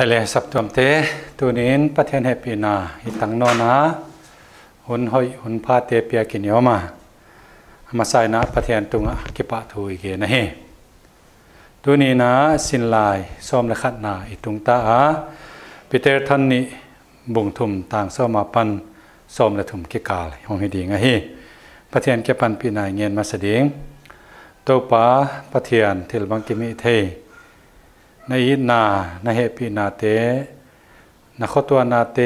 ไปเลยสับตัวมเตะตัวนี้ประเทศให้ปีนาอีตังนอนะหุ่นห้อยหุ่นพาเตเปียกินเยอมามาใส่นะประเทศตรงอะกีปะถุยเกนะเฮตัวนี้นะสินลายส้อมและขัดนาอีตุงตาอะปีเตอร์ท่านนี้บุงทุ่มต่างส้อมมาปันส้อมและถุมกีกาลห้องให้ดีงะเฮประเทศแกปันปีนายเงียนมาเสดงตัวป้าประเทศเทลบังกิมิเท ในอีนาในเหตุพินาเตนาขอตัวนาเต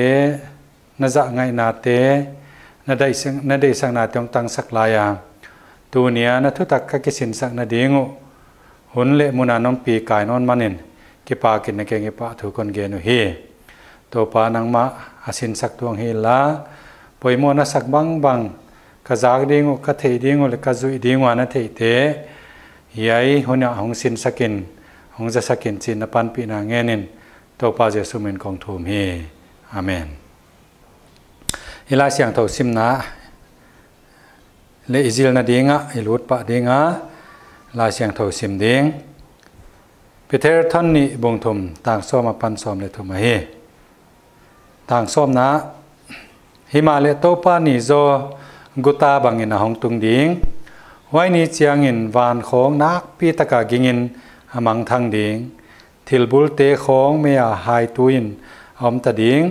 นาจะไงานาเตนาได้สังนาได้สังนาตรงตังสักลายาตูเนียนาทุตักกะกิสินสักนาดีงุหุนเละมุนานมปีกายนอนมานินกิปากินนาเกงิปะถูกนเกนุเฮตัวปานังมะอาสินสักตวงเฮลาปวยมวนาสักบังบังกะจากดีงุกะเทดีงุและกะจุยดีงวานาเทเตยัยหุนยาหงสินสักิน,น,น,น,น,น,น chin na pan pi na ngenin to pa jesu min kong thum hi. Amen. Ila siang tho sim na. Le izil na dinga ilut pa dinga la siang tho sim ding. Peter thon ni bong thum tang som pan som le thum hi. Tang som na. Himale to pa ni zo. Guta bangin na hong tung ding. Wai ni chiang in van khong nak pi taka gingin amang thang ding. Thil bul te khong me a hai tuin. Om ta ding.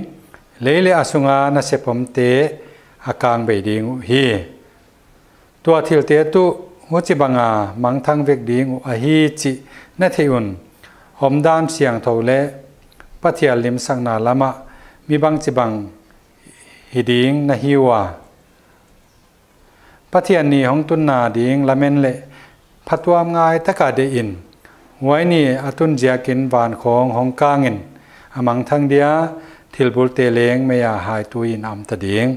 Leile asunga na sepom te akang be ding hi. Tua thil te tu hu chi banga mang thang vek ding a hi chi na theun om dan siang thole pathial lim sang na lama. Mi bang chi bang hi ding na hiwa pathian ni hong tun na ding lamen le. Phatwam ngai taka de in ngoài ni atun jakin van khong hong kangin. Amang thang dia thilbul te leng meya hai tu in am ta ding.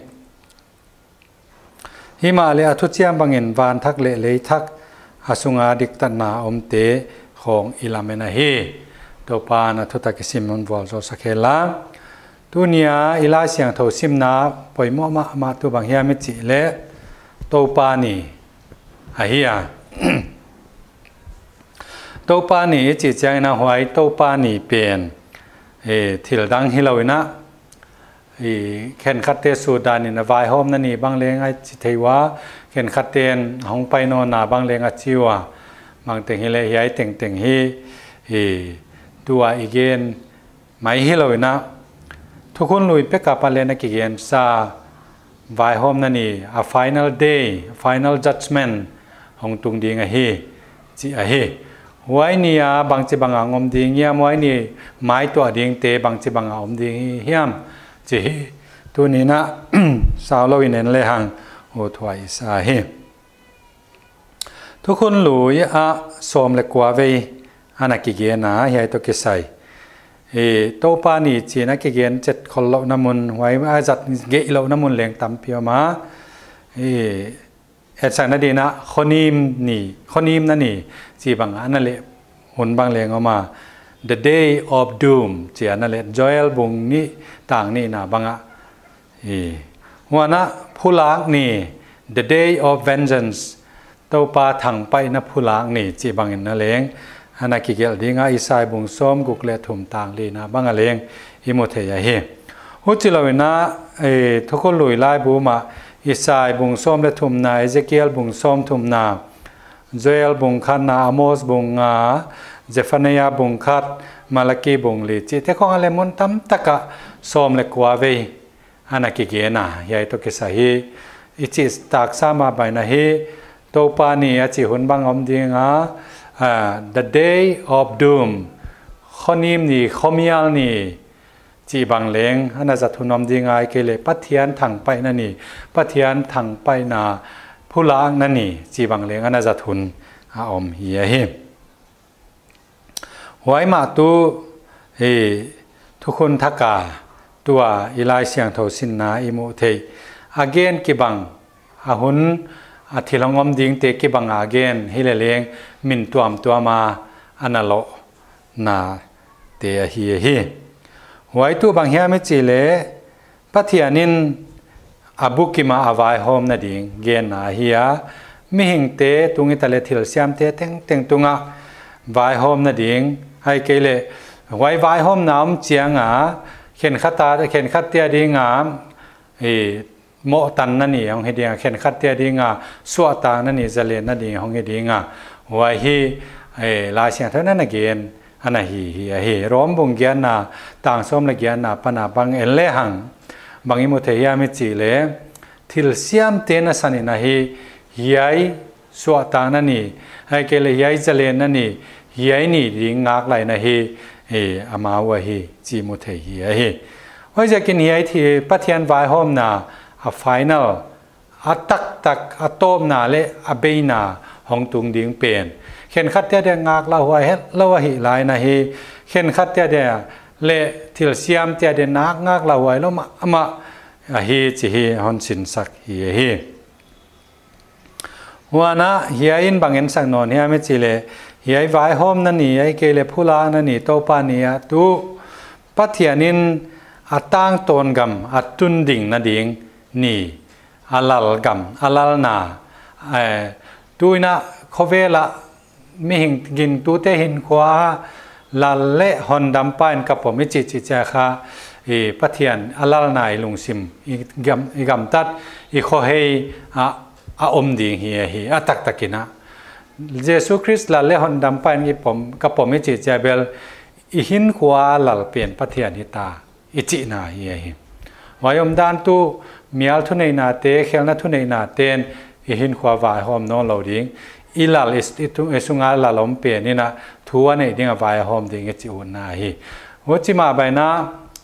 Hi ma le athu chiam bangin van thak le le thak. Asunga dik ta om te khong ilamena hi. To pa na thu ta tu nia ila tho sim na poimo ma ma tu bang hiam chi le. To tô pa ni chỉ chang na hoài tô pa ni biển ê thì hi lâu na ê khát tê su đàn vài hôm na ni bang ai chỉ thấy quá khen khát tên hong pai no na bang leng a chiwa mang tiếng hi lệ hi ai tiếng hi. E, ê igen mai hi lâu na thu khôn lùi pe ka pa le na ki sa vai hôm na a final day, final judgment. Hong tung ding a hi. Chi a hi wai ni a bang chi bang ang om ding ya wai ni mai to ding te bang chi bang om ding hiam chi tu ni na, sao lo in le hang o thwai sa hi tu khun lu ya a som le kwa ve ana ki ge na hi to ki sai. E to pa ni chi na ki gen chet khol lo na mun wai a jat ge lo na mun leng tam pia ma e นักเกียนเจ็ดคนเลาน้ำมันไว้อาจัดเกะเลาน้ำมันเลี้ยงตำเพียวมาเอเอ็ดสังนาดีนะคนนิมนี่คนนิมนั่นนี่จีบังอันนั่นแหละหุ่นบางเลงออกมา the day of doom จีอันนั่นแหละ joel บุงนี่ต่างนี่นะบังอะอีหัวนะผู้ล้างนี่ the day of vengeance ตัวปลาถังไปนะผู้ล้างนี่จีบังอินนั่นเลงอันนั้นกิเกลดีงาอิสายบุงส้มกุกเลถุมต่างลีนะบังอะไรอิโมเทียเฮหุจิลาวินะเอทุกคนลุยไล่บูมา อิสายบุงส้มและถุมนาเอเจเกียลบุงส้มถุมนาเจลบุงคันนาอโมสบุงงาเจฟานยาบุงคัดมาลกีบุงลีจิเทของอะไรมุนตั้มตะกะส้มเล็กว่าเวอันนักเกียนะยายตัวกิสาฮีอิจิสตักสามาไปนะฮีตัวปานีอาจิหุนบังอมดีงา the day of doom ข้อนิมนี่ข้อมียลนี่ จีบังเลงอันนั้นจะทุนอมดีงายเกเลปัทเทียนถังไปนั่นนี่ปัทเทียนถังไปนาผู้ล้างนั่นนี่จีบังเลงอันนั้นจะทุนอาอมเฮียเฮไว้มาตูเฮทุกคนทักกาตัวอีไลเสียงโทสินนาอิมุเทอาเกนกิบังอาหุนอาทิลงอมดิงเตกิบังอาเกนฮิเลเลงมินตัวมตัวมาอนนั้นโลนาเตเฮียเฮ ไว้ตัวบางเฮียไม่จีเลปัทยานินอาบุกิมาอาวายโฮมนาดิงเกนนาเฮียมิหิงเตตุงิตะเลทิลเซียมเตเต็งเต็งตุงะวายโฮมนาดิงให้เกเล ไว้ไว้ห้อมน้ำเจียงอ่ะเข็นขัดตาเข็นขัดเตียดีงามเอโมตันนั่นนี่ของเฮดีงเข็นขัดเตียดีงาสวตานั่นนี่จะเลียนนั่นนี่ของเฮดีงาไว้ฮีเอลาเสียงเท่านั้นนะเกณฑ์ อันนั้นฮีฮีฮีร้อมบุงเกียนนาต่างส้มละเกียนนาปนาบังเอลเลหังบางอิมุเทียมิจีเลทิลเซียมเตนะสันนะฮียัยสวตานั่นนี่ให้เกลยัยจะเลียนนั่นนี่ยัยนี่ดีงากไหลนะฮีเออามาวะฮีจีมุเทียฮีว่าจะกินยัยที่ปัทยันวายหอมนา a final a tak tak a tom na le a beina hong tung ding pen khen khat te de ngak la huai het lo hi lai na hi khen ข็นขัดเตี้ยเดียงากลาหัวเฮ็ดลาวหิหลายนะฮีเข็นขัดเตี้ยเดียเละทิลเซียมเตี้ยเดียนักงากลาหัวแล้วมามาฮีจีฮีฮอนสินสักฮีฮีหัวนะเฮียอินบางเงินสักนอนเฮียไม่จีเลยเฮียว้โฮมนั่นนี่ไอเกเผู้ลานั่นนี่โตปานียตุปัทเทียนินอัตางตนกำอัตุนดิ่งนั่นดิ่งนี่อัลลัลกำอัลลัลนาเออดูนะเขาเวละ ม่เห็นกินตูเตหินขวาลาเละฮอนดัมปานกับผมไม่จิตจิตใจค่ะเอพัทยานอลัลนายลุงซิมอีกัมอีกัมตัดอีขอให้อาอาอมดีเฮียฮีอาตักตักินะเยซูคริสต์ลาเละฮอนดัมปานกับผมกับผมไม่จิตใจเบลอีหินขวาลาเปลี่ยนพัทยานิตาอิจินาเฮียฮีวายมดานตูมีอัลทุนนาเตเขลนัทุนนาเตนอิหินขวาวายหอมน้อนเหล่าดิ้ง ilal is itu esunga la lompe ni na thuwa nei dinga vai hom dinga e chi un na hi. Wo chi ma bai na,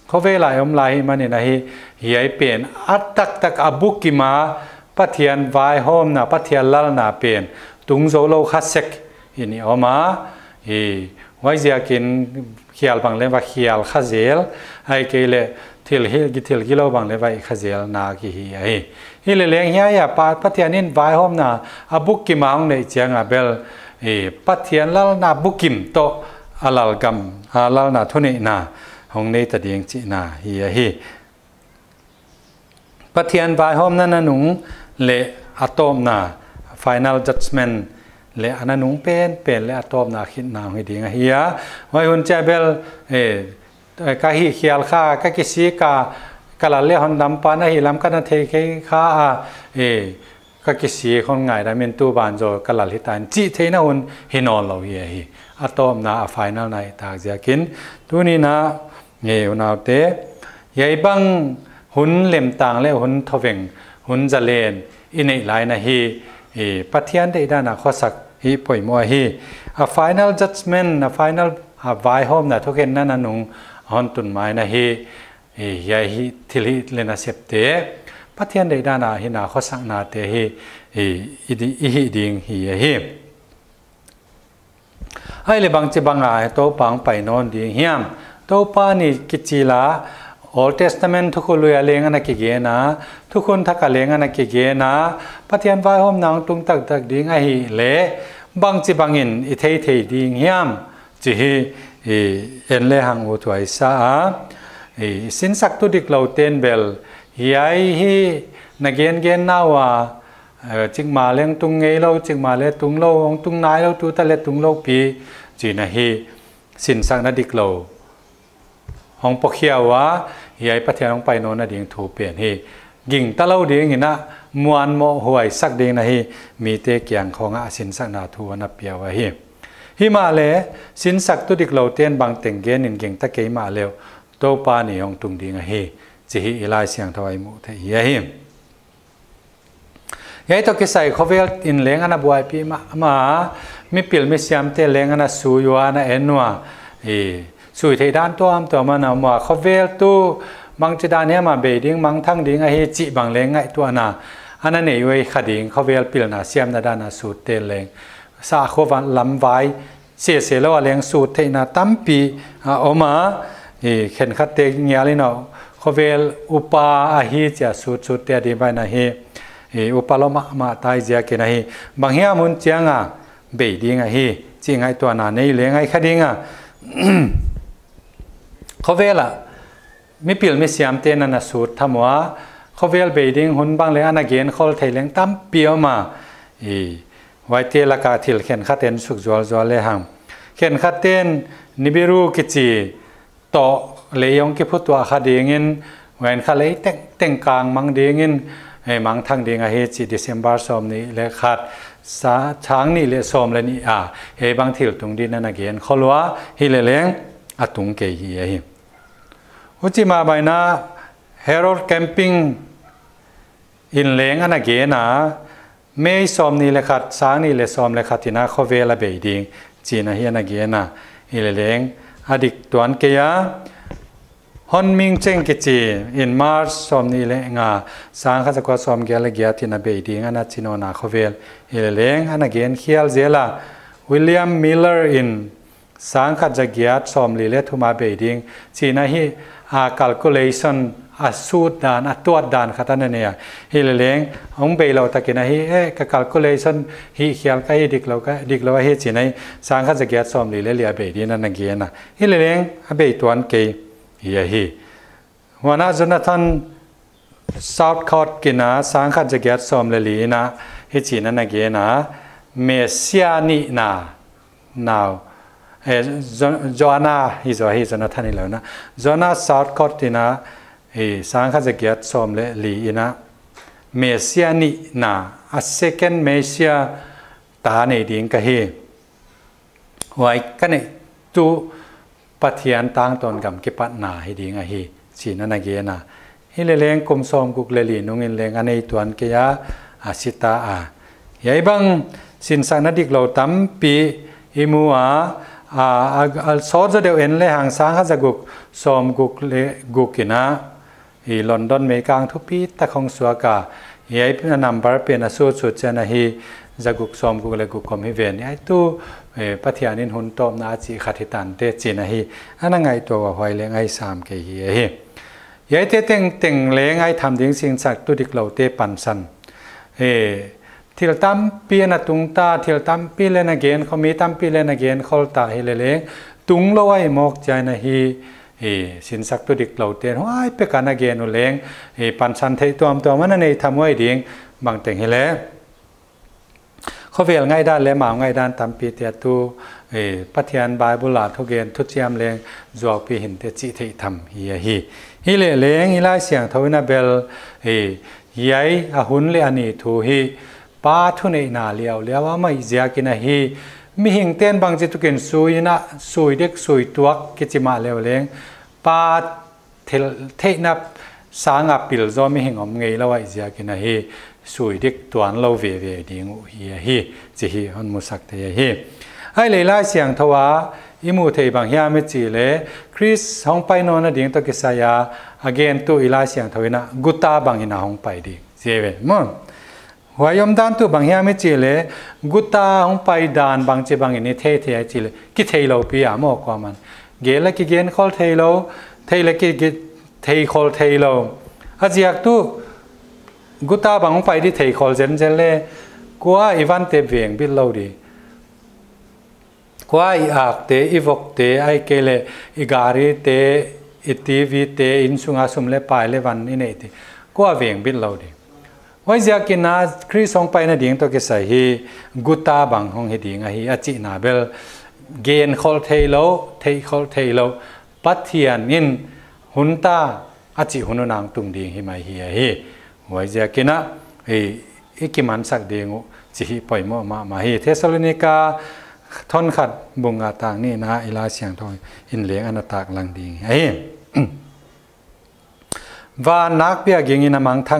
kho ve la yom la hi mani na hi hi ai pen. At tak tak abuk ki ma, pathian vai hom na, pathian lal na pen. Tung zo lo khasek ini oma hi, wai zia kin khial bang le wa khial khazel ai ke le thil hi gi thil bang le wa khazel na ki hi ai hi le leng hia ya pa pathianin vai hom na abuk ki maung nei changa bel. E pathian lal na bukim to alal gam alal na thune na. Hong nei ta ding chi na. Hi hi. Pathian vai hom na na nung le atom na final judgment le ananung pen pen le atom na khin na hi ding hi ya wai hun cha bel e ka hi khial kha ka ki si ka kala le hon dam pa na hi lam ka na the ke kha a e ka ki si khon ngai da men tu ban zo kala hi tan chi the na un hi non lo hi hi atom na a final nai ta ja kin tu ni na nge una te yai bang hun lem tang le hun thoveng hun za len in ei lai na hi e pathian de da na khosak hi poi mo hi a final judgment a final a vai hom na thoken na na nung hon tun mai na hi ya hi thil hi le na sep te pathian dei da na hi na kho sang na te hi i di i hi ding hi hi ai le bang che bang a to pang pai non ding hiam to pa ni kichila Old Testament ทุกคนเลยเลงอันกิเกนะทุกคนทักเลงอันกิเกนะปฏิญาณไว้หอมนางตุงตักตักดิ้งไอเละบางจีบางอินอิเทเทดิ้งเฮียมจีเอ็นเลหังอุทวยสาสินสักตุดิกเราเต้นเบลยายฮีนักเกนเกนน่าวาจิกมาเลงตุงเงเราจิกมาเลตุงเราองตุงนายเราตุตะเลตุงเราปีจีนะฮีสินสักนัดิกเราห้องปกเขียววะยายปะเทียนไปโนนดิ่งถูเปลี่ยนฮีกิ่งตะเล่าดิ่งนะมวนโมหวยสักดิ่งนะฮีมีเตเกียงของอาสินสักนาทัวนับเปียวะฮีฮิมาเลสินสักตุดิกเหลาเตียนบางเต็งเกนินเก่งตะเกยมาเลวโตปานี่ยองตุงดีงะเฮจิฮิอิลายเสียงทวายมุเทยะฮิมยายตกิใส่เขาเวลอินเลงอันบวยปีมามามีปิลมีเสียมเตเลงอันสูยวนเอ็นวเอสุยเทด้านตัวมตัวมันเอามาเขาเวลตู้บางจิดานเนี้ยมาเบดิ้งบางทั้งดิ้งไอเฮจิบางเลงไงตัวน่ะอันนั้นเนี่ยวยขดิ้งเขาเวลปิลน่ะเสียมนาดานาสูเตเลงสาขวันลำไว้เสียเสียแล้วเลี้ยงสูตรเทนาตั้มปีออกมาเข็นขัดเตงเงี้ยเลยเนาะเขาเวลอุปาอาฮีจะสูตรสูตรเตียดีไปนะเฮอุปาลมามาตายเจียกันนะเฮบางเฮียมุนเจียงอ่ะเบยดีงอ่ะเฮ จริงไอตัวนาในเลี้ยงไอคดิ้งอ่ะเขาเวลอ่ะมีปิลมีเสียมเตนันสูตรทำว่าเขาเวลเบยดิ้งหุ่นบางเลยอันนักเกียนเขาไทยเลี้ยงตั้มเปียวมาอีไว้เทลกาทิลเข็นขัดเต็นสุกจวลจวลเลยหัง เขียนขัดเต้นนิบิรูกิจีต่อเลยองกิพุตัวขัดเองนเวนขัดเลยเต็งเต็งกลางมังเดงินไอ้มังทั้งเดงอาเฮจิเดซมบาร์สอมนี่เลยขัดสาช้างนี่เลยสอมเลยนี่อ่ะเฮบางทิลตรงดินนั่นเกียนขลัวฮิเลเลงอตุงเกยเฮอุจิมาใบนาเฮโรดแคมปิ้งอินเลงอั นเกียนะไม่สอมนี่เลยขัดช้างนี่เลยสอมเลยขัดที่นาเขาเวลาเบยดิงจีน่ะเฮียนักเกียนะฮิเลเลงอดิกตัวนเกียฮอนมิงเจงกิจีอินมาร์สสอมนี่เลยงาสาง to pa ni ong tung ding a hi chi hi ilai siang thawai mu the hi hi ye to ki sai khovel, in leng ana buai pi ma ma, mi pil mi siam te leng ana su yu ana enwa e su thei dan to am to ma na ma khovel, tu mang chi dan he ma be ding mang thang ding a hi chi bang leng ngai tu ana ana nei wei kha ding khovel pil na siam na dan na su te leng, sa khovan lam vai se se lo leng su thei na tampi a oma hi khen khát te nghe lên nó khovel upa a hi sút sút su đi bài này hi. Upa lo ma ma tai ja ke này, bằng bang muốn amun chiang a be ding a chỉ ngay ngai to na nei le ngai kha ding a khovel a à, mi pil mi siam te na na su thamwa khovel be ding hun bang le ana à gen khol thai leng tam pio ma hi wai te la ka thil khen khaten suk jol jol le hang khen khaten nibiru kichi to leyong ki phutwa kha dingin, wen kha lei teng teng kang mang dingin he mang thang ding a he chi december som ni le khat, sa chang ni le som le ni a. He bang thil tung din na gen kholwa, hi le leng atung ke hi hi. Uchi ma bai na herald camping in leng an again a me som ni le khat, sang ni le som le khatina khovela be ding china hian again a. Hi le leng จีนั่นนักเกียนะเมเซียนีนา now เอจอนาฮิจอฮิจอนาท่านนี่แล้วนะจอนาซาวด์ค a calculation a suit dan, a tuat dan khatan ne hi le leng, ong be lo takina hi e ka calculation, hi khial ka hi dik lo ka, dik lo hi chinai. Sang kha jagat som li le lia be din na ngi na. Hi le leng, a be tuan ke hi hi. Wana jonathan south court kina sang kha jagat som le li na, hi china na ge na. Mesia ni na. Now Joanna hi zo hi zona thani lo na Joanna shortcut ina eh, e sangha jakiat somle li ina. Mesia ni na, a second Mesia ta ne ding ka hi wai kane tu pathian tang ton gam ki pat na hi ding a hi chi na na ge na. Hi le leng kum som guk le li nung in leng anei tuan ke ya asita a. Yai bang, sin sang na dik lo tam pi, imu a à à số giờ đều in lấy hàng sáng hết giờ gục, xòm gục lệ gục kì na hi London mấy càng thu pi ta không xóa cả. Hi ấy là nằm bar bên là số số chân là hi giờ gục xòm gục lệ gục không hi về ai tu bắt thiền nên hôn tôm na chỉ khát hi tàn tê chỉ là hi anh là ngày tổ hoài lệ ngày sám cái hi hi ấy thế tiếng tiếng lệ ngày tham tiếng sinh sạc tu địch lầu tê bàn sân เอ ทิลตัมปีนตุงตาทิลตัมปีเลนเกนเขามีตัมปีเลนเกนเขาตาเฮเลเลงตุงลอยมอกใจนะฮีเอสินสักตุดิกเหล่าเตียนว้ายเปกันเกนอุเลงเอปันสันเทตัวมตัวมันในทำไว้ดีงบางแต่งเฮเลเขาเวลง่ายด้านและหมาง่ายด้านตามปีเตียตูเอปัทยานบายบุลาทุเกนทุจยมเลงจวกปีหินเตจิเททำฮีฮีฮีเลเลงฮีไลเสียงทวินาเบลเอยัยอาหุนเลอันนี้ทูฮี ป้าทุนนาเลียวเลียวว่าไม่เสียกินะฮีมีหิงเต้นบางจิตุกินสุยนะสุยเด็กสุยตัวกิจมาเลียวเลงป้าเทเทนับสางอปิลจอมีหิงอมเงยแล้วว่าเสียกินะฮีสุยเด็กตัวนั้นเราเวเวดีงูฮียฮีจิฮีฮันมุสักเทียฮีไอ้เลยล่เสียงทว่าอิมูเทบางเฮียไม่จีเลคริสห้องไปนอนดิ่งตกิสายา again ตัวอีลาเสียงทวินะกุตาบางอินาห้องไปดิ่ง เจเวมั้ง Huayom dan tu bang hiam chile gutta hong pai dan bang che bang ni the the chile ki thei lo pi amo ko man ge la ki gen khol thei lo thei la ki ki thei khol thei lo ajiak tu gutta bang hong pai di thei khol jen jen le kwa ivan te veng bil lo di kwa i ak te i vok te ai ke le i gari te i tv te in sunga sum le pai le van ni ne ti kwa veng bil lo di วั นจะกินนาคริสองไปนะดิ่งตัวก็ใส่ฮีกุตาบังห้องฮีดิ่งอะฮีอจินาเบลเกนคอลเทโลเทคอลเทโลปัทเทียนนินหุนตาอจิหุนนางตุงดิ่งฮีมาฮีอะฮีวันจะกินนะเออีกิมันสักดิ่งจิฮีปล่อยมอมามาฮีเทสโลนิกาทนขัดบุงอาต่างนี่นะอิลาเสียงทองอินเลียงอนาตากลังดิ่งเฮ้ và nạc bia geng in amang thang ding a chia hi hi pathian thupi na pathian lal na pathian thili thei na kilat na lenga hi ai chi dan te thil tuam tuam imu theya jin ling te khong ai ke le o ging te khong pathian thili thei na to ki zui nak se khi hi e e mosi hun la ya e ami israel te to apai lai wa ai ke le tanga to piak som te walak lai bang pathian kilana ding to ke sai ที่ลมดานเทวเขาอมุขเทวมุเทวบางอาจากเทวบางแรงเอามาไว้แล้วนะมอซีเมลมามาแรงของกิลามดังเฮียอะไรว่าจิเรานะเยซูคริสต์บัพติศมาตันหุนินาเลงเอวานาปันทิลลำดังอิมัว ว่าโอบางเลงกิงาข้าวคูบางอาห้องเลงสุกเลงบางเลงอีมัววันเจซูเจซูคริสต์สิหุนเลงเอที่จะทิลเซียมเตวานเตเอถ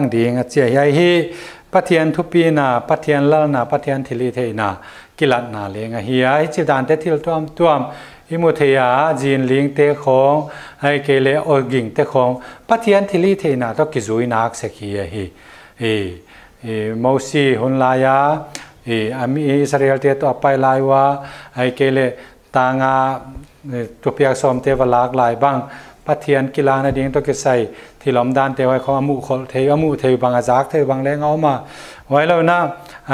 ้าลำดัง phát thiền kỳ là này tôi cái say thì lòng đan thế vậy không mu khổ thế âm mu giác thế bằng lẽ ngó mà vậy rồi na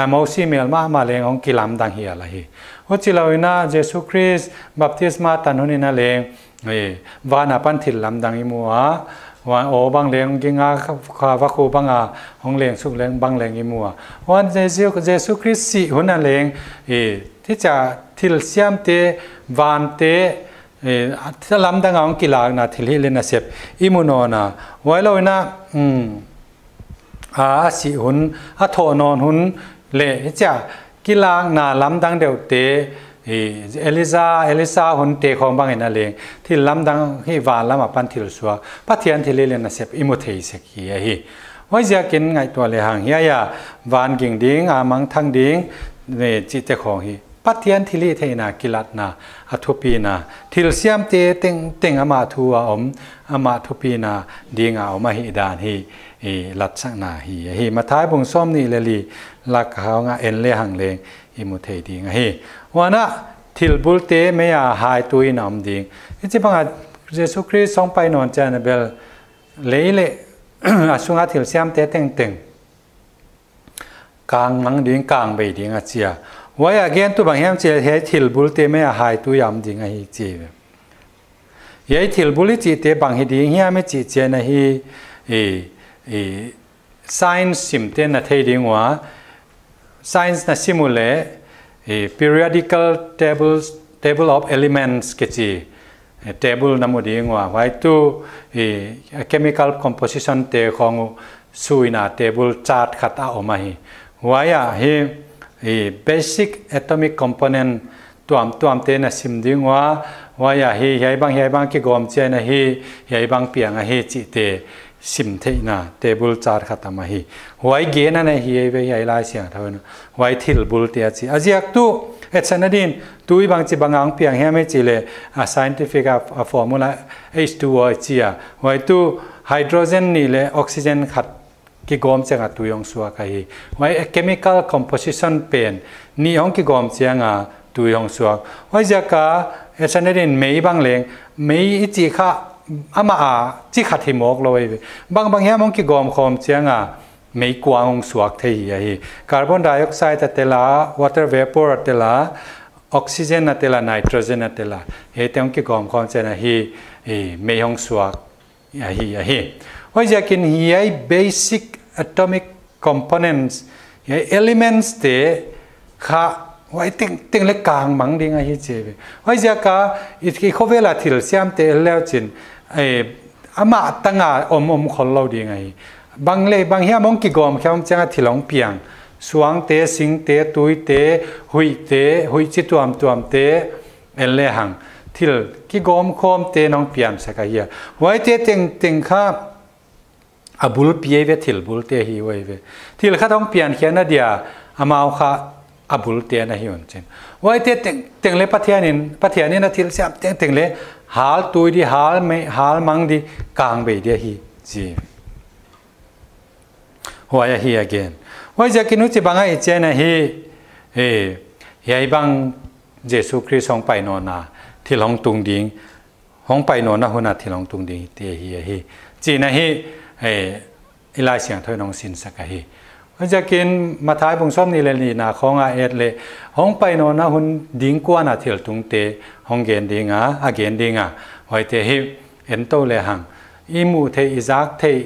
mau si miệt mà mà lẽ ông kỳ làm đang là hi. Hết chỉ rồi na Jesus Christ, baptisma tan hôn na lẽ e, và na pan thịt làm đang im mua ô băng lẽ ông kinh ngã khá vác khu băng à ông lẽ sụp lẽ băng lẽ im mua hoàn Jesus Christ si hôn lẽ e, thì chả thịt xiêm tế vạn tế Eh, thế ta đang ngóng ngam ki lak na thil hil na sep. Imuno na. Rồi na um mm, a si hun, a tho non hun le. Cha ki lak na lam đang deu te eh, e eliza elisa hun te khom bang na le. Thi lam dang hi wa lam pan thil suwa pathian thil le na sep, imu thei se ki hi. Wai giờ kin ngay to le hang. Ya ya. Van ging ding à mang thăng ding, ne chỉ te khong hi. ปัทยันทิลีเทนากิลัดนาอทุปีนาทิลเซียมเตเต็งเต็งอมาทัวอมอมาทุปีนาดิ้งเอมาฮิดานฮีลัดสักนาฮีฮีมาท้ายบุงส้มนี่เลยลีลักเขางาเอ็นเลหังเลงอิมุเทดิ้งฮีวันน่ะทิลบุลเตไม่อาหายตุยนำดิ้งที่บังอาเยซูคริสต์ทรงไปนอนเจนเบลเลยเลอาสุงอาทิลเซียมเตเต็งเต็งกลางมังดิงกลางไปดิงอาเจีย ว่าอย่างเงี้ยตัวบางแห่งเจเฮทิลบุลเตไม่หายตัวยำดิ้งไอ้เจียยัยทิลบุลจีเตบางฮิดิ้งเฮียไม่จีเจนะฮีเอเอ science สิมเตนะเทดิ้งว่า science นะสิมุเลเอ periodical tables table of elements que chi table na mo ding wa wai tu e chemical composition te khong suina table chart khata o ma hi wa ya he e basic atomic component tuam tuam te na sim ding wa wa ya hi hai bang hai bang ki gom che na hi hai bang piang a hi chi te sim thế na table chart khata ma hi wai ge na na hi ve hi lai siang thon wai thil bul te chi aziak tu etsanadin tui bang chi bangang piang he me chi le a scientific a formula h2o chi a wai tu hydrogen ni le oxygen khat ki gom chenga tuyong suwa ka hi wai chemical composition pen, ni ong ki gom chenga tuyong suwa wai ja ka echanerin mei bang leng, mei ichi kha, ama a chi kha thi mok lo wei bang bang hem ong ki gom khom chenga mei kwang suak thei ya hi. Carbon dioxide atela water vapor atela oxygen atela nitrogen atela he tong ki gom khom chenga hi e, mei hong suak ya hi ya hi. Hoi jakin hi basic atomic components. Ye elements te kha, wai ting ting le kang mang ding a hi che be. Wai ja ka, it ki khovela thil siam te leo chin e ama tanga om om khol lo ding ai bang le, bang hiam ong ki gom khyam changa thilong piang. Suang te, sing te, tui te, hui te, hui chi tuam tuam te en le hang. Thil ki gom khom te nong piam sa ka hi wai te teng teng kha อาบุลเปียเวทิลบุลเตฮีไว้เวที่ข้าต้องเปลี่ยนเขียนนาเดียอามาเอาข้าอบุลเตียนะฮิอนเจนว่าเตเต็งเลปัทยานินปัทยานินนาทิลเสียเต็งเต็งเลหาลตุยดีหาลไม่หาลมังดีกลางไปเดียฮีจีหัวยาฮี again ว่าจะกินุจิบังไอเจนะฮีเอยัยบังเยซูคริสต์ทรงไปนอนาที่หลงตุงดิงห้องไปนอนาหุนาที่หลงตุงดิงเตียฮีฮีจีนะฮี ai ilai siang thoi nong sin sakahi jakin mathai bung som ni le ni na khonga et le, hong pai no na hun ding kwa na tung te, hong gen dinga again dinga. Hoi te hi, en to le hang. I mu the, i zak the,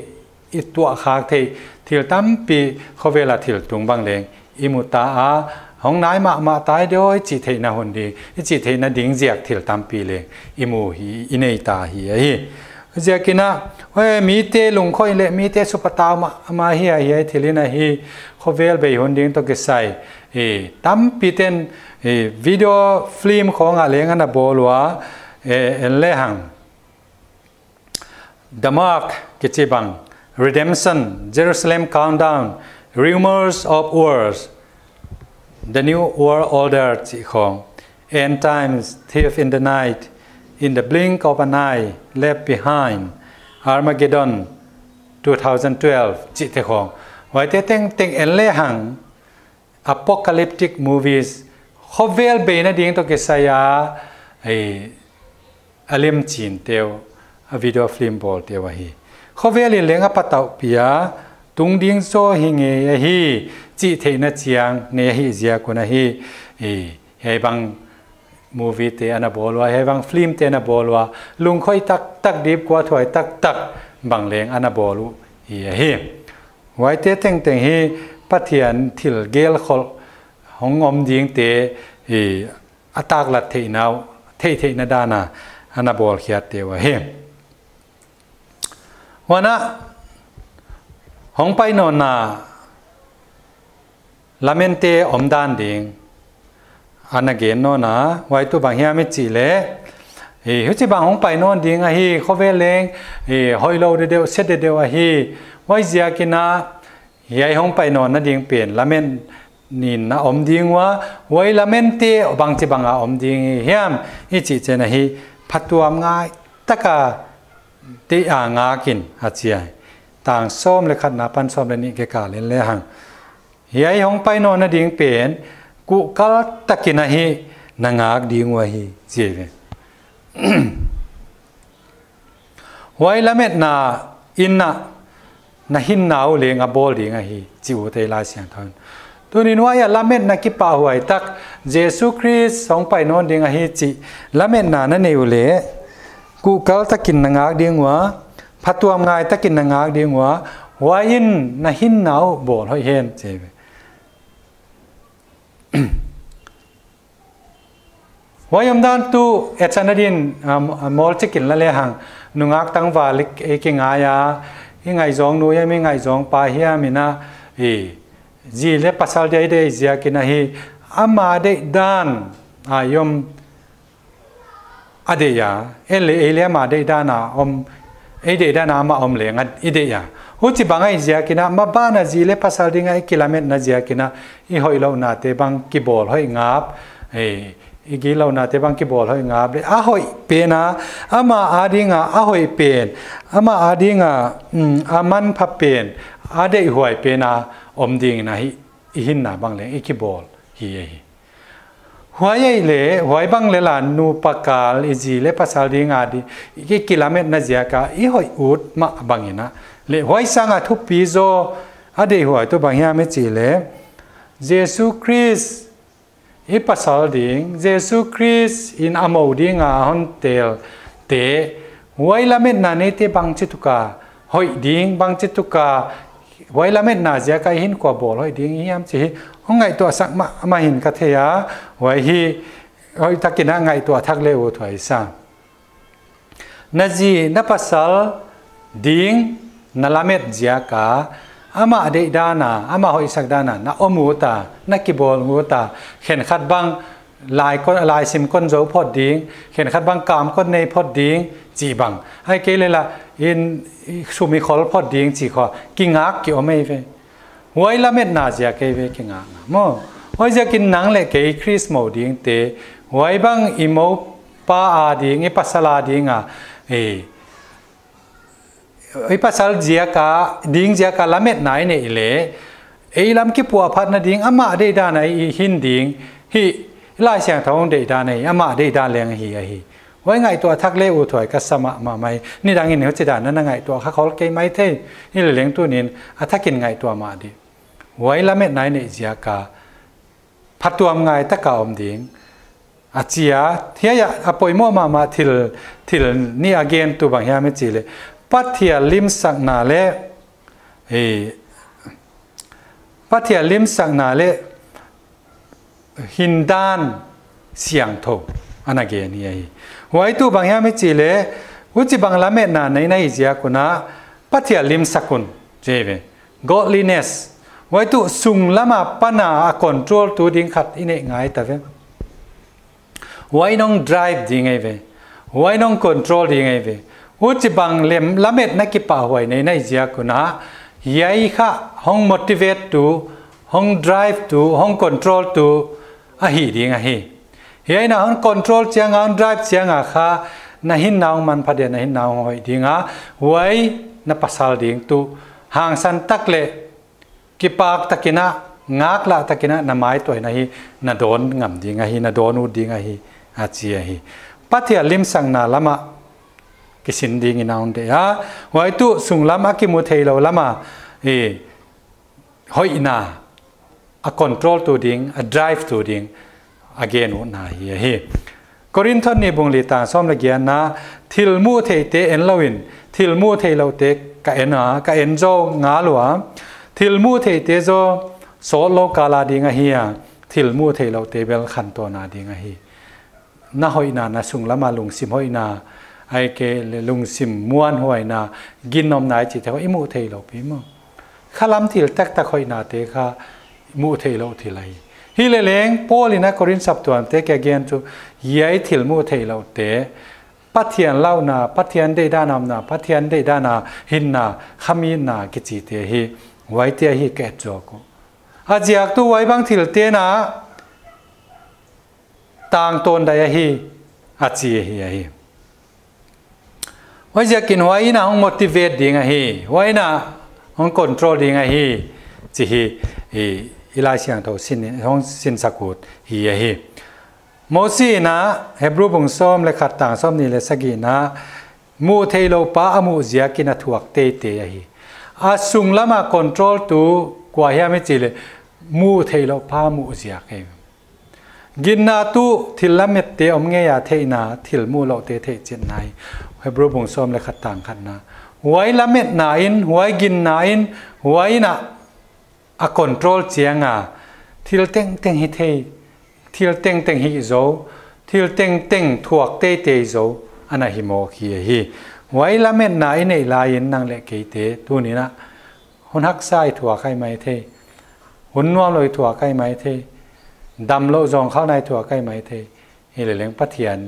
i tua khak the, thil tam pi khovela tung bang leng. I ta a, hong nai ma ma tai de oi, chi na hun di i chi na ding ziak thil tam pi le i hi inei hi hi. ดิ้งอ่ะไว้เตหิเอ็นโตเลยหังอีมูเทอิซักเทอีตัวขากเทเที่ยวตั้มปีเขาเวลาเที่ยวตุงบางเลงอีมูตาอาห้องนายมามาตายเดียวจีเทนะหุ่นดีจีเทนะดิ้งเจียกเที่ยวตั้มปีเลยอีมูฮีอินเนตาฮีฮี giờ kia na ôi mi tê lùng khôi lệ mi tê super tao mà mà hi à hi thì lên hi khó vel về hồn điên to cái sai ê tam pi tên video film khó ngà lên ngà bồ lúa ê lệ hàng the mark cái chế bằng redemption Jerusalem countdown rumors of wars the new world order chỉ không end times thief in the night in the blink of an eye, left behind, Armageddon 2012 chị thế không vậy thế tên tên en lê hằng apocalyptic movies. Khó vel bề na điên to cái saya ai eh, alim chín tiêu video film ball teo hi. Khó vel li lenga patau pia, tung ding so hi nge hi. Chị thế na chiang nè hi zia cô na hi. Eh, e hay bang movie te ana bolwa hewang film te ana bolwa lung khoi tak tak dip kwa thoi tak tak bang leng ana bolu hi hi wai te teng teng hi, pathian thil gel khol, hong om ding te hi atak lat the nau the the na dana ana bol khia te wa he. Wana, hong pai no na lamente om dan ding ana gen no na wai tu bang hiam chi le. Lẽ, hu chi bang hong pai non ding a hi kho ve leng. Hi hoi lo de de set de de wa hi. Wai zia kina hi hong pai non na ding pen lamen nhìn na om ding wa. Wai lamen te bang chi bang a om ding hiam. Hi chi che na hi phatuam ngai taka te a nga kin ha chia tang som le khat na pan som le ni ke ka len le hang. Hi hong pai non na ding pen cụ cá takina hi nangak đi ngwa hi cheve wai lamet na inna na hin nau le nga bol đi nga hi chiu te la siang thon. Tunin wai lamet na ki pa huai tak, jesu christ song pai non đi nga hi chi lamet na na neu le. Cụ kal takin nangak đi ngwa phatuam ngai takin nangak đi ngwa wai in na hin nau bol hoi hen cheve wayam dan tu etchanadin mol um, chikin la le hang nungak tang va lik e ki nga ya hi ngai zong nu ya mi ngai zong pa hi mina. E ji le pasal dei de zia kina hi, ama de dan ayom adeya. Ele ele ma de dana om e de dana ma om le ngat ideya ya bangai zia kina ma ba na ji le pasal dinga e kilamet na zia kina i hoi eh, lo na te bang ki bol hoi ngap e i gi lo na te bang ki bol hoi ngap le a hoi pe na ama adi nga a hoi pen, ama adi nga mm, aman pha pen ade hoi pe na om ding na hi i hin na bang le i ki bol hi hi huai le huai bang le la nu pakal iji le pasal ding adi ki kilamet na zia ka i hoi ut ma bangina. Lạy hoài sang sanga thu do zo để hỏi tôi bằng nhau mới chỉ lệ Jesus christ e i pasal ding. Jesus christ in amo ding a hon tel te. Huai la met tế bằng chết bang cả hội hoi ding, bang tu cả hoài là met na zia cái hin kwa bol, hoi ding, hiam chỉ hong ngày to sak mà mà hin ka thế ya. Hoài hi, hoi takina ngai to thắc le u thoi sang. na ji, na pasal ding nalamet zia ka ama ade dana ama hoi sak dana na omuta na kibol muta khen khat bang lai kon lai sim kon zo phot ding khen khat bang kam kon nei phot ding chi bang. Hai ke le la in sumi khol phot ding chi kho ki ngak ki omei về, hoi la met na zia ke ve ki ngak mo hoi ja kin nang le ke chris mo ding te hoi bang imo pa a ding e pasala ding à, ấy pasal zia ka ding zia ka lamet nai ne ile ei lam ki puwa phat na ding ama de da này hin ding hi lai siang thong de da này ama de da leng hi a hi wai ngai tua thak le u thoi ka sama ma mai ni dang in ho chi da na ngai tua kha khol ke mai the ni le leng tu nin a thakin ngai to ma di wai lamet nai ne zia ka phat tuam ngai ta ka om ding a chia thia ya apoi mo ma ma thil thil ni again tu bang ya me chi le ปัทยาลิมสักนาเลเอปัทยาลิมสักนาเลหินดานเสียงโทอันนั้นเกนี่ไอ้ไว้ตัวบางอย่างไม่จีเลยวุจิบางละเมตนาในในเจียกุนะปัทยาลิมสักุนเจเว godliness ไว้ตัวสุงละมาปนาอคอนโทรลตัวดิ้งขัดอินเองไงแต่เวไว้น้อง drive ดิ้งไงเวไว้น้อง control ดิ้งไงเว u chi bang lem lamet na ki pa hoi nei nei zia kuna. Yai kha hong motivate tu, hong drive tu, hong control tu a hi ding a hi yai na hong control chiang ang drive chiang a kha, na hin naung man phade na hin naung hoi dinga wai na pasal ding tu. Hang san tak le ki pak takina, ngak la takina, na mai toy na hi, na don ngam ding a hi na don u ding a hi a chi a hi pathia lim sang na lama cái xin đi người nào để à vậy tu sung lắm cái mua thầy lâu lắm à? Ê hỏi na. A control to ding a drive to ding again what na hi hi. Corin ni bung li ta som à? la gian à? na. Thil mu thei te en lawin thil mu thei lo te ka en a ka en zo nga lua thil mu thei te zo so lo kala dinga hi a thil mu thei lo te bel khan to na dinga hi. Na hoi na na sung lama à? lung sim hoi na ai ke le lung sim muan hoi na gin nom nai chi ý ho imu thei lo pi mo khalam thil tak tak hoi na te kha mu thei lo thi lai hi le leng polina korin sap tuan te ke gen tu yai thil mu thei lo te pathian lau na pathian de da nam na pathian de da na hin na khami na ki chi te hi wai te hi ke cho ko a jiak tu wai bang thil te na tang ton da hi, a chi hi hi. wai jiak kin wai na hong motivate ding a hi wai na hong control ding a hi chi hi ilai siang tho sin hong sin sakut hi hi โมซีนะเฮบรูบงซ้อมและขัดต่างซ้อมนี่เลยสกีนะมูเทโลปาอมูเซียกินถวกเตเตยอาสุงละมาคอนโทรลตูกว่าเฮียไม่จีเลยมูเทโลปามูเซียเองกินนาตูทิลละเมตเตอมเงียเทนาทิลมูโลเตเทเจนไนเฮบรูบงซ้อมและขัดต่าง gin na tu, thil la met te om nge ya the na, thil mu lo te the chen nai. Hebrew bung som le khat tang khat na. Wai la met na in, wai gin na in, wai na a control chianga thil teng teng hi the thil teng teng hi zo thil teng teng thuak te te zo ana hi mo hi hi. Wai la met na in ei la in nang le ke te, tu ni na. Hun hak sai thuak kai mai the hun nuam loi thuak kai mai the dam lo zong kha nai thua kai mai the hi le leng pathian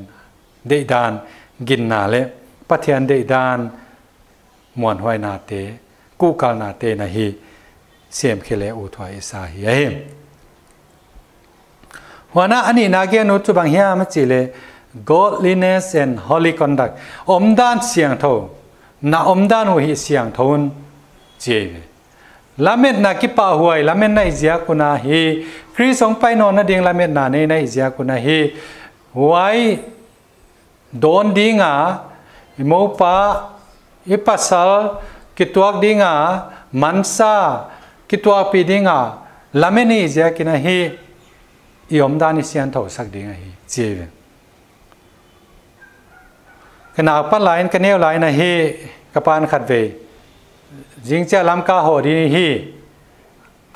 dei dan gin na le pathian dei dan muan hoi na te ku kal na te na hi sem khile u thwa isa hi em wana ani na ge no chu bang hia ma chi le godliness and holy conduct. Om dan siang tho na om dan hu hi siang thon che lamet na ki pa huai lamet na izia kuna hi kri song pai no na ding la met na nei nei zia ku na hi wai don dinga mo pa ipasal, kituak dinga, mansa, kituak pi dinga lame ni zia kina hi iom dani sian thau sak dinga hi chive kana pa lại ka neu line na hi kapan khat ve jing cha lam ka ho ri hi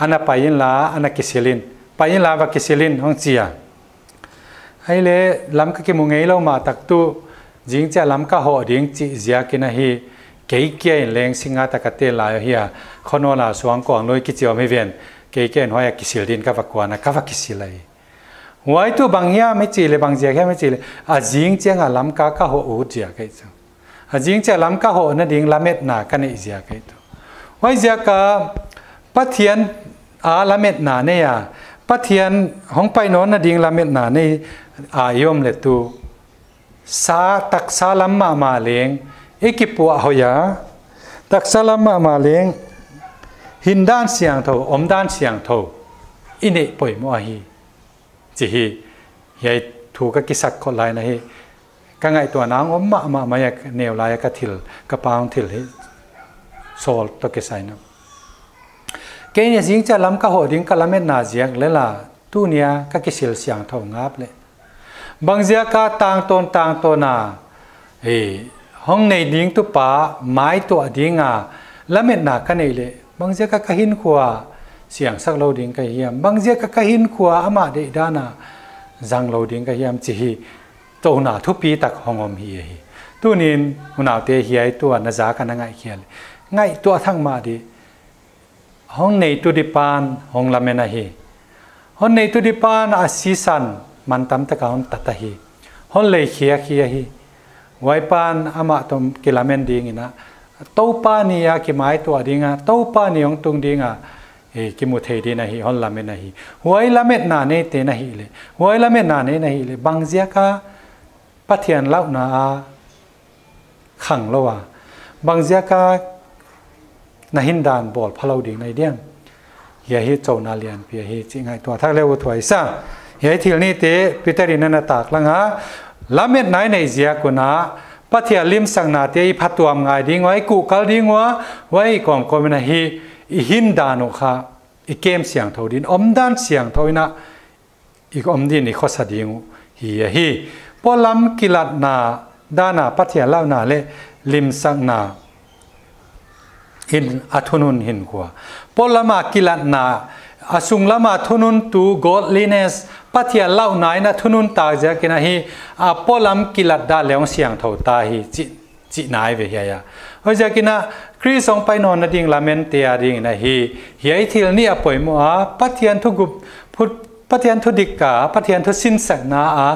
ana payin la ana xin payin la va kisilin hong chia. Hay le, lam ka ki mu ngei lo ma tak tu, jing cha lam ka ho ding chi zia kina hi, kei kia leng singa ta ka te la hi khono la suang ko ang loi ki chiom he ven, kei ken hoya kisil din ka va kwana ka va kisilai wai tu bang ya me chi le, bang jia khe me chi le, a jing che nga lam ka ka ho u jia kai chu. A jing che lam ka ho na ding lamet na ka nei jia kai tu wai jia ka, pathian a lamet na ne ya ปัทียันห้องไปนอนนดิ่งลาเม็ดหนาในอายมเลตูสาตักสาลัมมามาเลงเอกิปัวหอยาตักสาลัมมามาเลงหินด้านเสียงเทอมด้านเสียงเทอินเอป่วยมัวฮีจีฮีใหญ่ถูกกิสักคนไลนะฮีก็ไงตัวนางอมมามามายาเนวลายกะทิลกะปางทิลฮีโซลตกิสัยนะ cái nhà riêng cha lắm các hộ riêng các lắm hết nà riêng, lấy là tu nia các cái sỉl xiang thầu ngáp lệ. Bằng riêng cả tang tôn tang tôn à thì hong này riêng tu pa, mái tu riêng à lắm hết nà cái này lệ. Bằng giờ các cái hin khua, xiang sắc lâu riêng cái hiểm bằng giờ các cái hin khua ama đệ đa na răng lâu riêng cái hiểm chỉ hi tổ nà thu pi tắc hong om hi hi tu nín nào tê hi ai tu à, na giá cả na ngại kia ngại tu à thăng mà đi hong nei tu di pan, hong la mena hi. Hong nei tu di pan a si san man tam ta ka hong ta ta hi. Hong le khia khia hi. Wai pan, ama tom kilamen ding ina. Tâu pa ni ya ki mai to adinga tâu pa ni ong tung dinga. E ki mu the de na hi hon la me na hi. Huai la met na ne te na hi le. Huai la met na ne na hi le. Bang zia ka pathian lau na khang lo wa bang zia ka na hin dan bol phalo ding nai diam ya hi chau na lian pi hi chi ngai to thak le wo thoi sa he thil ni te pitari na na tak langa lamet nai nei zia ku na pathia lim sang na te phatuam ngai ding wai ku kal ding wa wai kom kom na hi i hin dano kha i kem siang tho din om dan siang tho na i om din i khosa ding hi hi ปอลัมกิลัดนาดา นาปัทยาเล่านาเลลิมสักนาหินอัทุนุนหินขวาปอลามากิลัดนาอาสุงลามาทุนุนตูกอดลิเนสปัท ปะเทียนทุดิกาปะเทียนทุสินสักนาอา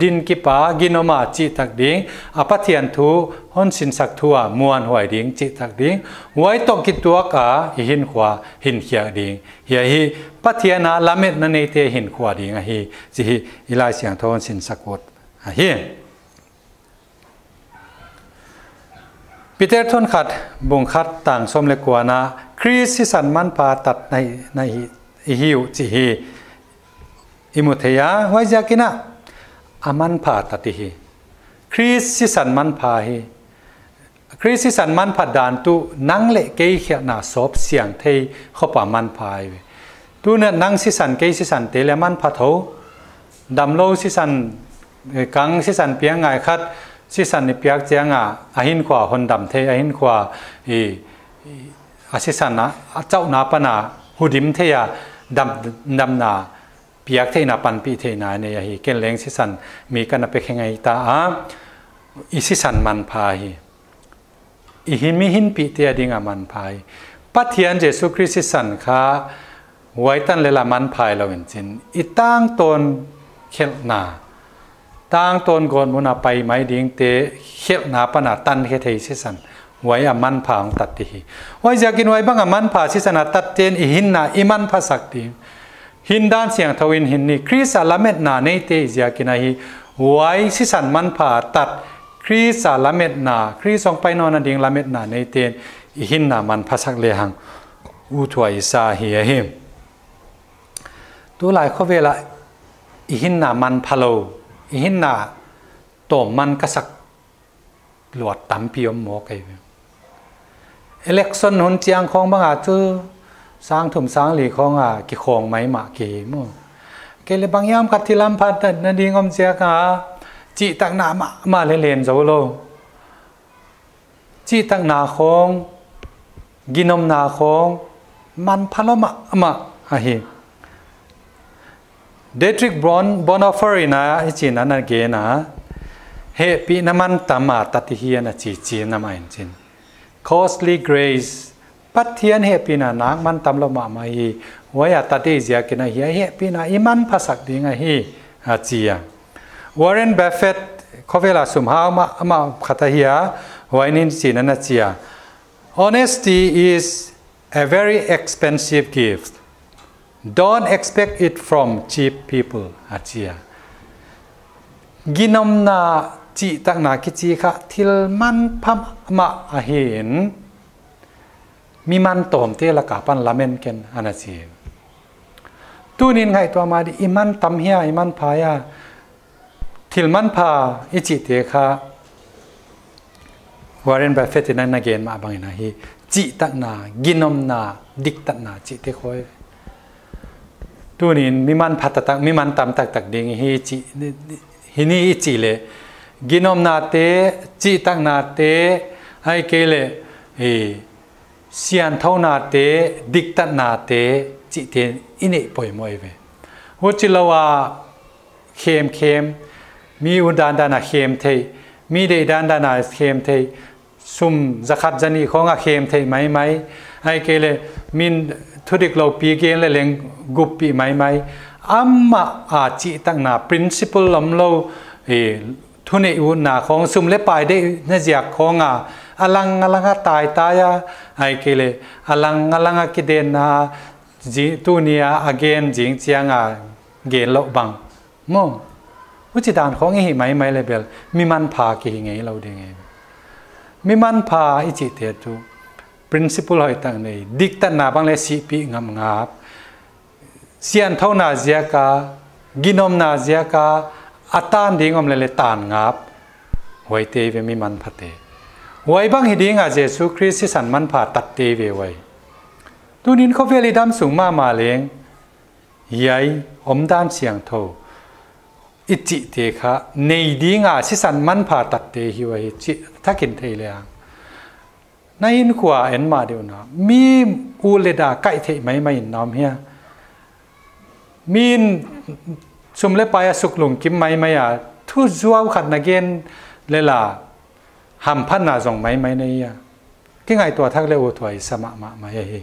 ดินกิปากินอมาจิตักดิงอาปะเทียนทุฮอนสินสักทัวมวนหวยดิงจิตักดิงไวยตกกิตัวกาหินขวาหินเขียดิงเฮียฮีปะเทียนาละเม็ดนันเตหินขวาดิงอฮีจิฮีอิลายเสียงทอนสินสักวดอฮีปีเตอร์ทนขัดบุงขัดต่างสมเลกัวนาครีสิสันมันปาตัดในในหิวจิฮี imuthaya gia jakina aman pha tatihi. Chris si san man pha hi. Chris si san man pha dan tu nang le ke khia na sop siang thei khopa man pha hi. Tu na nang si san ke si san te le man pha tho. Dam lo si san eh, kang si san piang ngai khat, si san ni piak chianga ahin khwa hon dam the ahin khwa e a si san na, a chau na pa na hudim the ya dam dam na ปียกเทนาปันปีเทนาเนี่ยฮีเกนเลงสิสันมีกันไปแข่งไงตาอาอิสิสันมันพายอิหิมีหินปีเตียดิงามันพายปัทเทียนเจสุคริสิสันค้าไว้ตันเลลามันพายเราเห็นจินอีตั้งตนเขลนาตั้งตนก่อนมุนาไปไม้ดิงเตเขลนาปนาตันเฮเทสิสันไว้อามันพางตัดทีไว้จะกินไว้บ้างอามันพาสิสันตัดเจนอิหินนาอิมันพาสัก หินด้านเสียงทวินหินนี่คริสาลเม็ดนาในเตเสียกินาฮีไว้สิสันมันผ่าตัดคริสาลเม็ดนาคริสองไปนอนนันดิงละเม็ดนาในเตียนหินนามันพัสักเลหังอูถวยซาเฮีหิมตัวหลายข้อเวลาหินนามันพะโลหินนาตมมันกษักหลวดตั้มพิยมหมอกไอเล็กซอนหุนเจียงของบางอาจือ sang thum sang li khong à ki khong mai ma ki mo ke le bang yam kat thilam phat na ding om che ka chi tak na ma ma le len zo lo chi tak na khong ginom na khong man phalo ma ma a à hi. Dietrich Bon Bonhoeffer chi na na ge na he pi na man tama tati hi na chi chi na ma in chin. Costly grace ปัทเทียนเฮปีนานักมันตำละมามาฮีวายตัดที่เสียกินเฮียเฮปีนาอิมันภาษาดีไงฮีอาเจียวอร์เรนเบฟเฟตเขาเวลาสุมหามามาขัตเฮียวายนินสีนันเจีย honesty is a very expensive gift don't expect it from cheap people อาเจียกินอมนาจีตักนาคิจีค่ะทิลมันพัมมาเห็น มีมันตอมเตละกาปันละเมนเกนอันนั้นสิตูนินไงตัวมาดิอิมันตำเฮียอิมันพายาทิลมันพาอิจิเตคะวาร์เรนบัฟเฟตนั้นนักเกนมาบางนะฮีจิตักนากินอมนาดิกตักนาจิเตคอยตูนินมีมันพัตตักมีมันตำตักตักดิงฮีจิฮินี่อิจิเลกินอมนาเตจิตักนาเตให้เกเลเอ sian thau na te diktat na te chi te ine poi moi ve ho chi lawa khem khem mi u dan da na khem thei mi de dan da na khem thei sum zakat jani khonga khem thei mai mai ai ke le min thudik lo pi gen le leng gup pi mai mai amma a chi tak na principle lam lo e thune u na khong sum le pai de na jiak khonga alang alanga tai taya ai kele alang alanga kiden na ji, tu nia again jing chianga gen lo bang. Mo uchi dan khong hi mai mai level mi man pha ki ngai lo de ngai mi man pha ichi te tu. Principle hoi tang nei. Dik ta na bang le si pi ngam ngap sian thau na zia ka, ginom na zia ka, atan ding om le le tan ngap. Hoi te ve mi man pha te. ว้บางฮิดีงาเจสุคริสต์สันมันผ่าตัดเตเวไว้ตูนินเขาเวลีดำสูงมามาเลงยัยอมด้านเสียงโท ít chị thế khá này đi ngà si san man phá tắt thế hi vậy chị thắc kinh thấy liền nay in qua en mà điều nào mi u lệ đà cậy thế mấy mấy nằm hia min sum le pa suk lung kim mai mai à thu zuaw khat na gen le la ham phan na zong máy máy này cái ngày tua thắc le u thoi sama ma ma hi.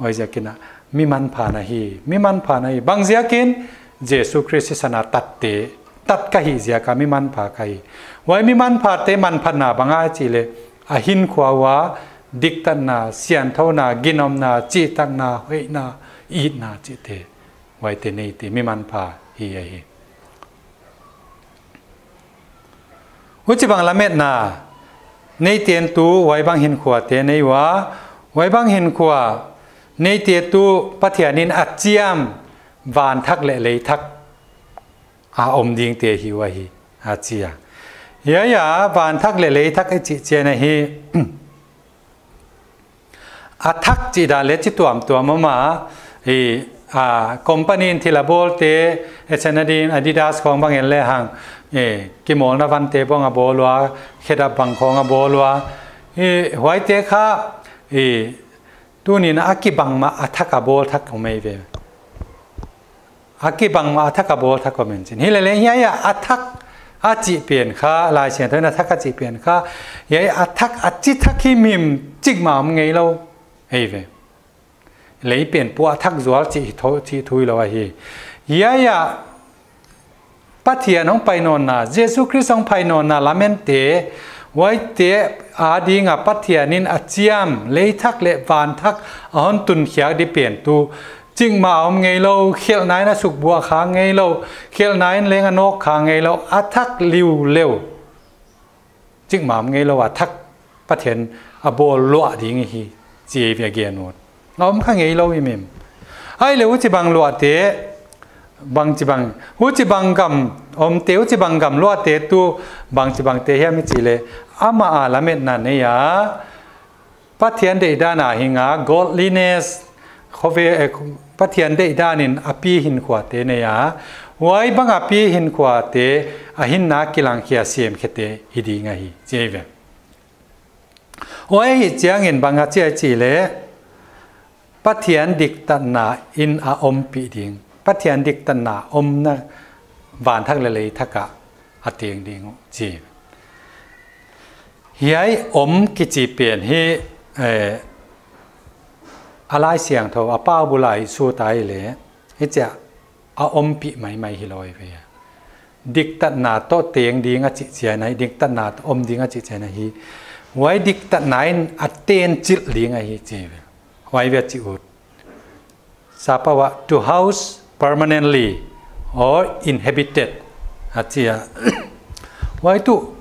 Oi ja kina mi man pha na hi, mi man pha na hi. Bang zia kin, jesu christ sana tat te, tat ka hi zia ka, mi man pha kai wai mi man pha te, man phan na banga chi le, a hin khoa wa, dik tan na, sian thau na, ginom na, chi tak na huệ na i na chi thế wai thế này te, mi man pha hi hi. Hu chi bang la na nei tiền tu wai bang hin khwa te nei wa wai bang hin khwa nei te tu pathianin achiam van thak le le thak. A om ding te hi wa hi a chia ya ya, van thak le le thak e chi che na hi. A thak chi da le chi tuam tuam ma e a company thi la bol te e chanadin adidas khong bang en le hang. Eh, Cái ki mol na van te bong a bolwa kheda eh, eh, bang không a loa ê hoài tế kha ê tu ni na aki bằng mà attack a bol thak ko mai ve. Aki bằng mà attack a bol thak ko men chin. Hi le le ya ya a kha lai chen thôi, na thak a kha. Vậy athak a chi thak hi mim chik ma am ngei lo lấy biển bùa thắc gió chỉ thôi chỉ thui là hi. Ya ya bắt thiền ông phải nôn na Jesus Christ ông phải nôn na lamen te vậy te à đi ngà bắt thiền nín à chiam, lấy thắc lệ van thắc ông tuân khéo đi biển tu. Chính mà ông ngay lâu khéo nái na sụp bùa khá ngay lâu. Khéo nái lấy ngà nóc khá ngay lâu à thắc liu liu chính mà ông ngay lâu à thắc bắt thiền à bồ lụa đi ngay hi chỉ việc gian nốt ngom khang ei lo imem ai le uchi bang lo te bang chi bang uchi bang gam om te uchi bang gam lo te tu bang chi bang te he mi chi le ama a la met na ne ya pathian de da na hinga godliness khove pathian de da nin api hin khwa te ne ya wai bang api hin khwa te a hin na kilang khia siam khete hidi nga hi cheve wai hi chiang in bang a che chi le ปัทเทียนดิกตันนาอินอาอมปีดิงปัทเทียนดิกตันนาอมนะวานทักเลยทักะอเตียงดิงจีเฮียอมกิจีเปลี่ยนให้เอ่ออะไรเสียงทว่าป้าบุไลสู้ตายเลยเฮจะอาอมปีใหม่ใหม่ฮิลอยไปดิกตันนาโตเตียงดิงอจิเจียไหนดิกตันนาอมดิงอจิเจียไหนฮีไว้ดิกตันไหนอัตเตนจิตลิงไอฮีจี wai vet chi ut sapawa, to house permanently or inhabited. Atia. Wai tu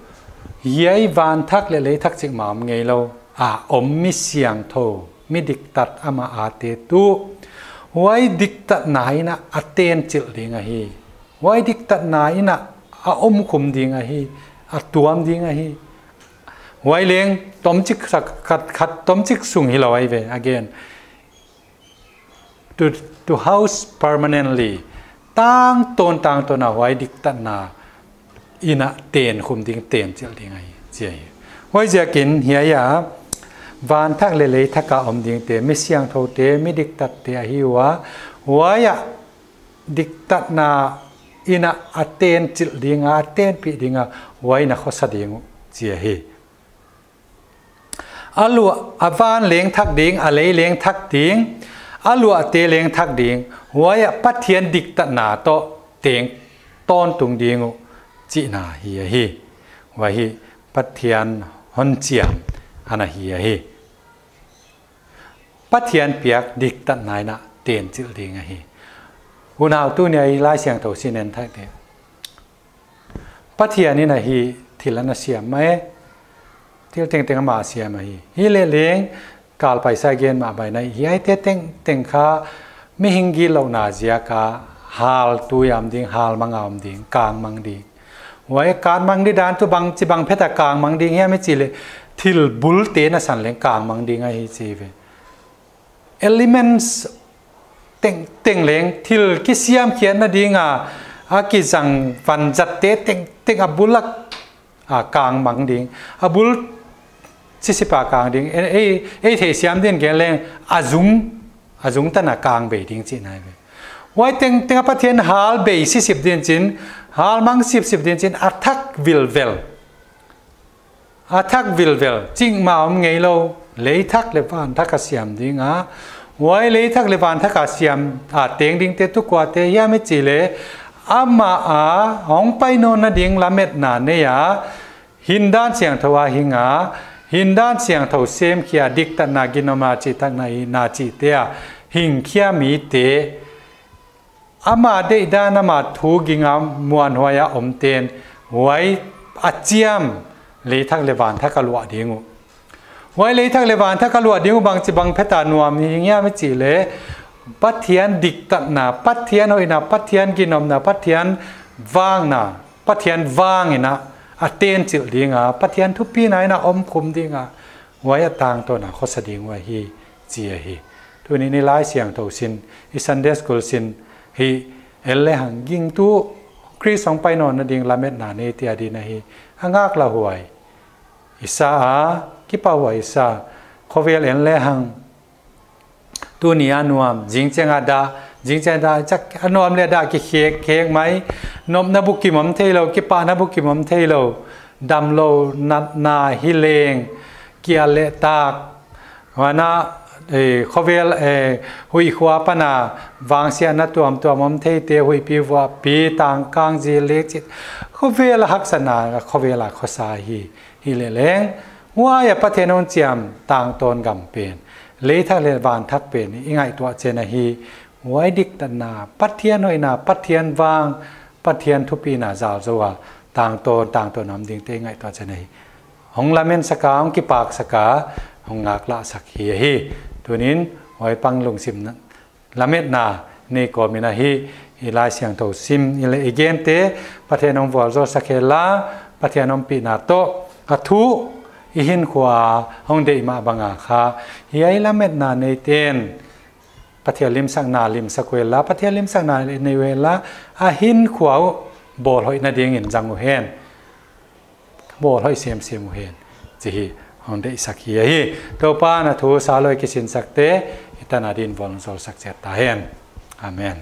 yai van thak le le thak chik mam ngei lo. A om mi siang tho. Mi dik tat ama ate tu. Wai dik tat nai na aten chil ding a hi? Wai dik tat nai na a om khum ding a hi? A tuam ding a hi? Wai leng tom chik sak khat khat tom chik sung hi lawai ve. Again, to to house permanently. Tang ton tang ton na wai dik tan na, ina ten khum ding, ten chel ding ai che wai ja kin hia ya, van thak le le thaka om ding te mi siang tho te mi dik tat te hi wa. Wa ya dik tat na, ina aten chil dinga aten pi dinga wai na khosa ding che hi alu avan leng thak ding a le leng thak ding. Alu a te leng thak ding. Waya pathian dik ta na to teng ton tung ding chi na hi hi. Wa hi pathian hon chiam. Ana hi hi. Pathian piak dik ta nai na ten chil ding hi. Nào tu này lai siang to sinen thak te. Pathian ni na hi thilana siam tiêu tiền teng teng ma siam hi hi le leng kal paisa gen mà bai nai hi ai te tiền teng kha, mi hingi lâu na zia ka hal tu yam ding hal mang am ding kang mang ding wai kan mang di dan tu bang chi bang ta à, kang mang ding ya mi chỉ le thil bul te na san lên kang mang ding a hi chi ve elements tiền teng leng thil ki siam khian na dinga a ki chang van jat te teng teng a bulak a kang mang ding a à, bul ดิ่งไว้การมังดิดานตุบังจิบังเพตากลางมังดิ่งเฮียไม่จีเลยทิลบุลเตนะสันเลงกลางมังดิ่งไอฮีจีเว elements เต็งเต็งเลงทิลกิเสียมเขียนนะดิ่งอ่ะ a ki jang van jat te teng teng abulak a kang mang ding abul chi si pa kang ding e e e the siam din ge leng azung azung ta na kang be ding chi nai be wai teng teng pa thiên hal be si sip din chin hal mang sip sip din chin athak vil vel athak vil vel ching ma om ngei lo lấy thắc le van thắc ka siam ding a wai lấy thắc le van thắc ka siam a teng ding te tu kwa te ya me chi le ama a hong pai no na ding la met na ne ya hin dan siang thawa hinga hin dan siang thâu xem kia dik ta na ginoma chi tak na i na chi te a. Hing kia mi te. Ama de da na ma thu ginga muan ya om ten. Wai achiam le thak le van thak alwa dingu. Wai le thak le van thak alwa dingu bang chi bang pheta nuam ni nya mi chi le. Pathian dik tak na, pathian hoina pathian ginom na, pathian wang na, pathian wang ina อาเตียนจิลิงอะปะเทียนทุกปีไหนนะอมคุมดิงอะไว้ต่างตัวนะเขาแสดงว่าฮีเจียฮีทุนี้นี่ไล่เสียงโทสินอิสันเดสกุลสินฮีเอลเลหังยิงตู้ครีสองไปนอนนดิงลาเม็ดหนาเนเตียดีนะฮีฮังากละหวยอิสาอากิปาวอิสาเขาเวลเอลเลหังตันี้อันวมจิงเจงอาดา นอิสันเดสกุลสินฮีเอลเลหังยิงตู้คริสสองไปนอนนะดิ้งลาเม็ดนาเนตียดีนะฮีหังากละหวยอิสา ki pa wa isa khovel en le hang tu ni anuam jing chenga da jing chen da chak anuam le da ki khek khek mai nom na buk ki mom thailo ki pa na buk ki mom thailo dam lo na na hi leng kia le tak wana e khovel e hui khwa pana wang sia na tuam tuam mom thei te hui pi wa pi tang kang ji le chit khovel hak sana khovel a khosa hi hi le leng ว่าอย่าประเทศนนเจียมต่างตนกำเป็นเลยทักเลบานทักเป็นอีไงตัวเจนฮี ไว้ดิกตนาปัทเทียนหน่อยนาปัทเทียนวางปัทเทียนทุปีนาจาวจัวต่างตนต่างตนน้ำดิ่งเตงไงตัวเจนฮีหงละเมนสกาองกิปากสกาหงงากละสักเฮียฮีตัวนี้ไว้ปังลงสิมนั้นละเม็ดนานี่ก็มีนาฮีอีลายเสียงโตซิมอีเลอีเกนเตประเทศนองวอลโซสักเคลาประเทศนองปีนาโตกระทุอิหินขวาห้องเดมาบังอาคาเฮียละเม็ดนาในเตน ปะเทียลิมสักนาลิมสักเวลาปะเทียลิมสักนาในเวลาอาหินขวาบอลหอยนาเดียงเห็นจังหูเห็นบอลหอยเสียมเสียมหูเห็นจีห้องเดสักเฮียฮีตัวป้านะทูสาลอยกิสินสักเตอิตานาดินวอลซอลสักเจตตาเห็นอาเมน